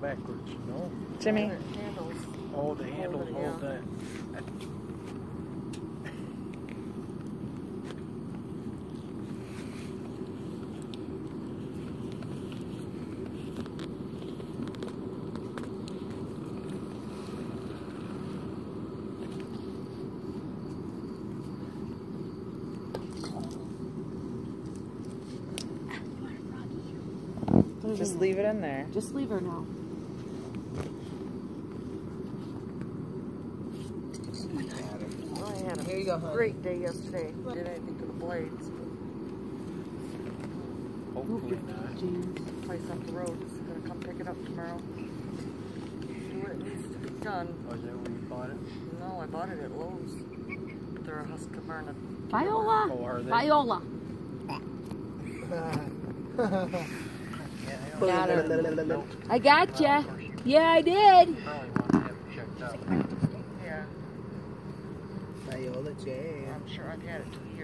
backwards, you know? Jimmy. Handles. Oh, the handles it, hold that. Just leave it in there. there. Just leave her now. I had a Here you go, honey. great day yesterday. Did anything to the blades. Hopefully not. James. Place up the road. Is gonna come pick it up tomorrow. Do what needs to be done. Oh, is that where you bought it? No, I bought it at Lowe's. They're a Husqvarna. Violah. Oh, are they? Violah. Yeah, Got her. Nope. I gotcha. Well, of course you Yeah, I did. Probably want to have it checked out. Yeah, Violah J. I'm sure I've had it two years.